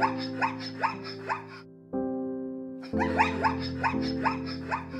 Ha ha ha ha ha!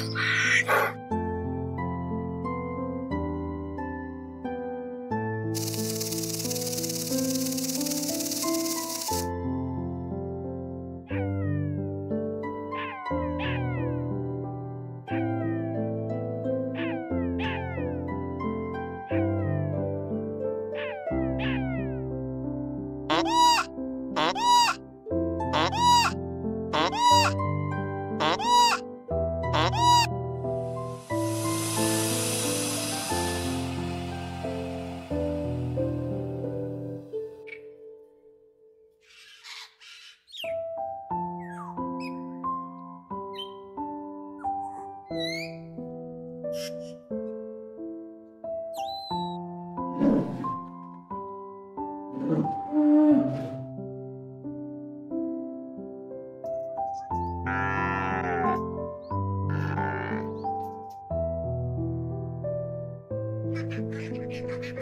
フフフ。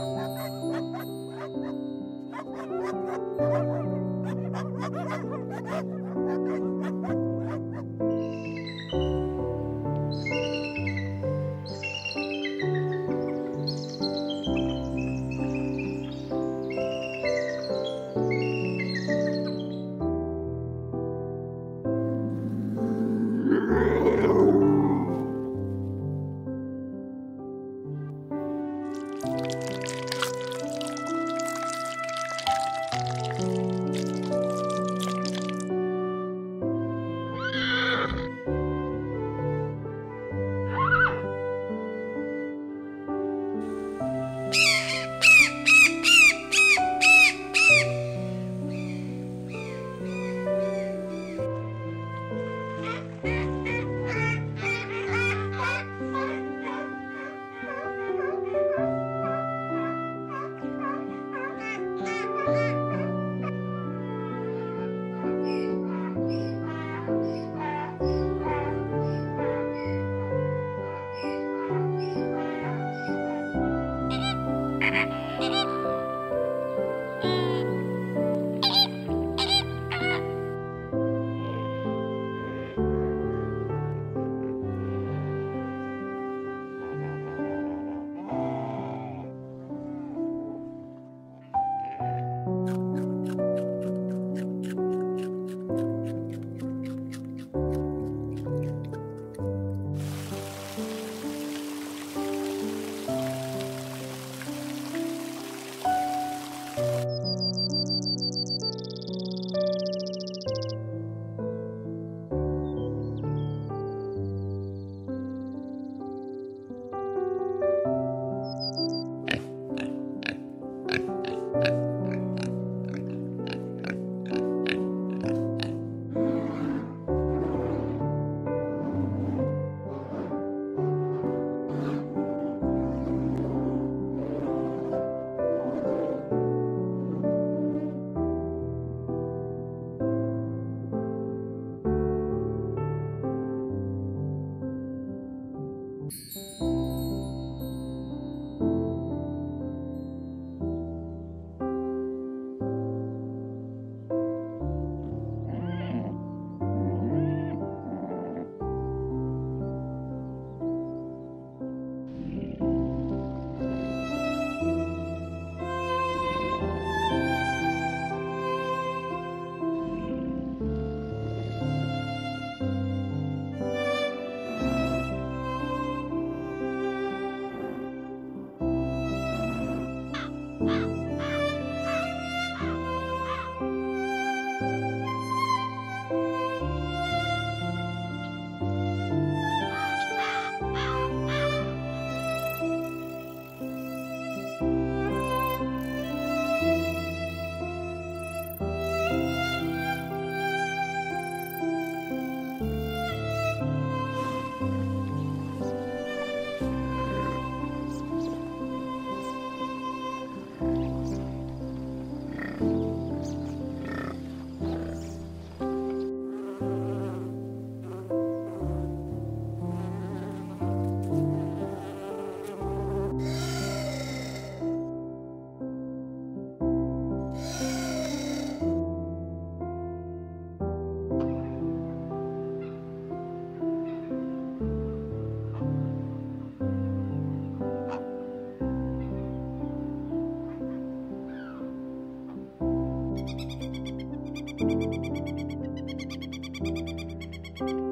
Yeah.